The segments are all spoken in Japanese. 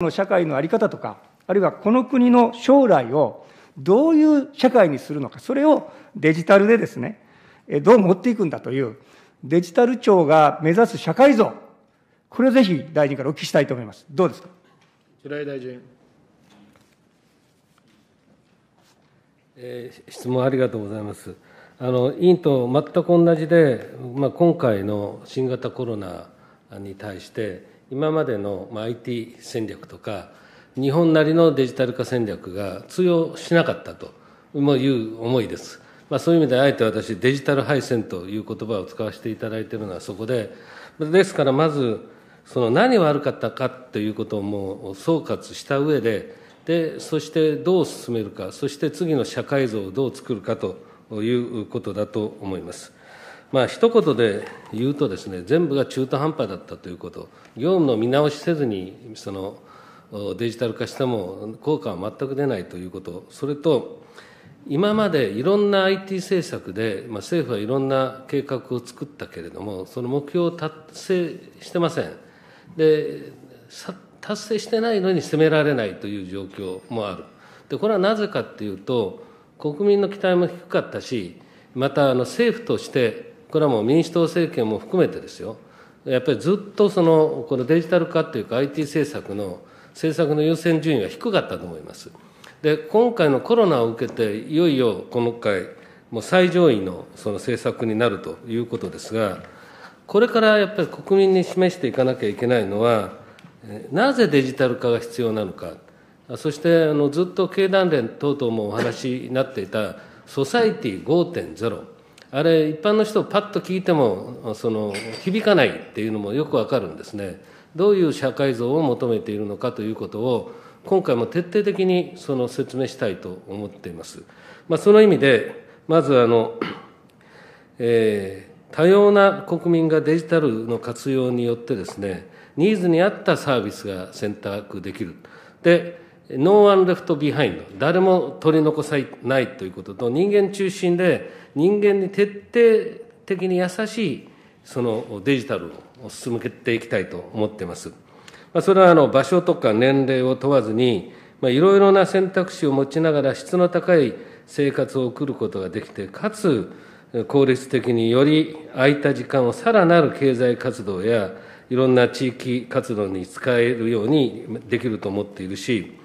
の社会の在り方とか、あるいはこの国の将来をどういう社会にするのか、それをデジタルでですね、どう持っていくんだという、デジタル庁が目指す社会像、これをぜひ大臣からお聞きしたいと思います。どうですか？白井大臣。えー、質問ありがとうございます。あの委員と全く同じで、まあ、今回の新型コロナに対して、今までの IT 戦略とか、日本なりのデジタル化戦略が通用しなかったという思いです。まあ、そういう意味で、あえて私、デジタル敗戦という言葉を使わせていただいているのはそこで、ですからまず、その何悪かったかということをもう総括した上で、でそしてどう進めるか、そして次の社会像をどう作るかということだと思います。まあ一言で言うとですね、全部が中途半端だったということ、業務の見直しせずにそのデジタル化しても効果は全く出ないということ、それと、今までいろんな IT 政策で、まあ、政府はいろんな計画を作ったけれども、その目標を達成してません。で、達成してないのに責められないという状況もある。で、これはなぜかっていうと、国民の期待も低かったし、またあの政府として、これはもう民主党政権も含めてですよ、やっぱりずっとその、このデジタル化というか IT 政策の、政策の優先順位は低かったと思います。で、今回のコロナを受けて、いよいよこの回、もう最上位のその政策になるということですが、これからやっぱり国民に示していかなきゃいけないのは、なぜデジタル化が必要なのか、そしてあのずっと経団連等々もお話になっていたソサイティ5.0、あれ、一般の人、パッと聞いてもその響かないっていうのもよくわかるんですね。どういう社会像を求めているのかということを、今回も徹底的にその説明したいと思っています。まあ、その意味で、まずあの、えー、多様な国民がデジタルの活用によってですね、ニーズに合ったサービスが選択できる。で、 no one left behind、誰も取り残さないということと、人間中心で、人間に徹底的に優しいそのデジタルを進めていきたいと思っています。まあ、それはあの場所とか年齢を問わずに、まあ、いろいろな選択肢を持ちながら質の高い生活を送ることができて、かつ効率的により空いた時間をさらなる経済活動やいろんな地域活動に使えるようにできると思っているし、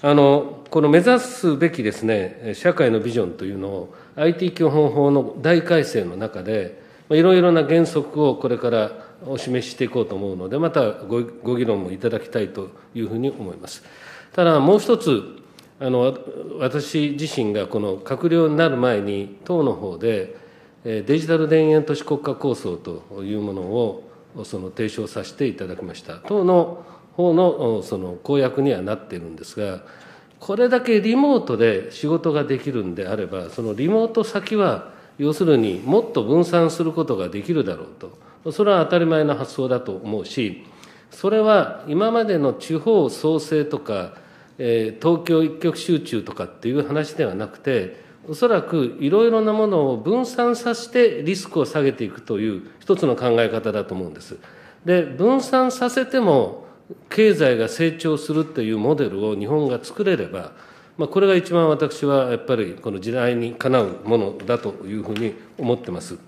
あの、この目指すべきですね、社会のビジョンというのを IT 基本法の大改正の中で、いろいろな原則をこれからお示ししていこうと思うので、またごご議論もいただきたいというふうに思います。ただ、もう一つ、あの私自身がこの閣僚になる前に、党の方で、デジタル田園都市国家構想というものをその提唱させていただきました。党の方のその公約にはなっているんですが、これだけリモートで仕事ができるんであれば、そのリモート先は、要するにもっと分散することができるだろうと、それは当たり前の発想だと思うし、それは今までの地方創生とか、えー、東京一極集中とかっていう話ではなくて、おそらくいろいろなものを分散させてリスクを下げていくという一つの考え方だと思うんです。で、分散させても経済が成長するというモデルを日本が作れれば、まあ、これが一番私はやっぱりこの時代にかなうものだというふうに思ってます。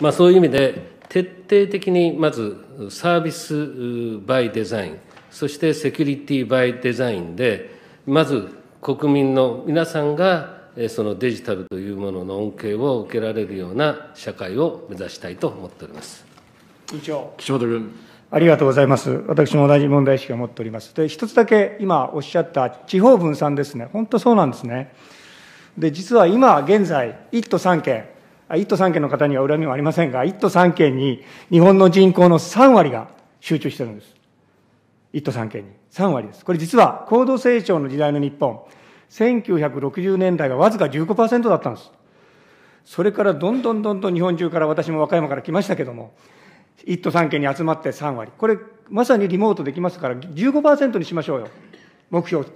まあ、そういう意味で、徹底的にまずサービスバイデザイン、そしてセキュリティバイデザインで、まず国民の皆さんがそのデジタルというものの恩恵を受けられるような社会を目指したいと思っております。委員長。岸本君。ありがとうございます。私も同じ問題意識を持っております。で、一つだけ今おっしゃった地方分散ですね。本当そうなんですね。で、実は今現在、1都3県、1都3県の方には恨みはありませんが、1都3県に日本の人口の3割が集中してるんです。1都3県に。3割です。これ実は高度成長の時代の日本、1960年代がわずか15%だったんです。それからどんどんどんどん日本中から私も和歌山から来ましたけども、一都三県に集まって3割。これ、まさにリモートできますから15%にしましょうよ。目標。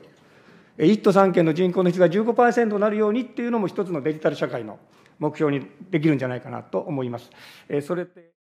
一都三県の人口の質が15%になるようにっていうのも一つのデジタル社会の目標にできるんじゃないかなと思います。それって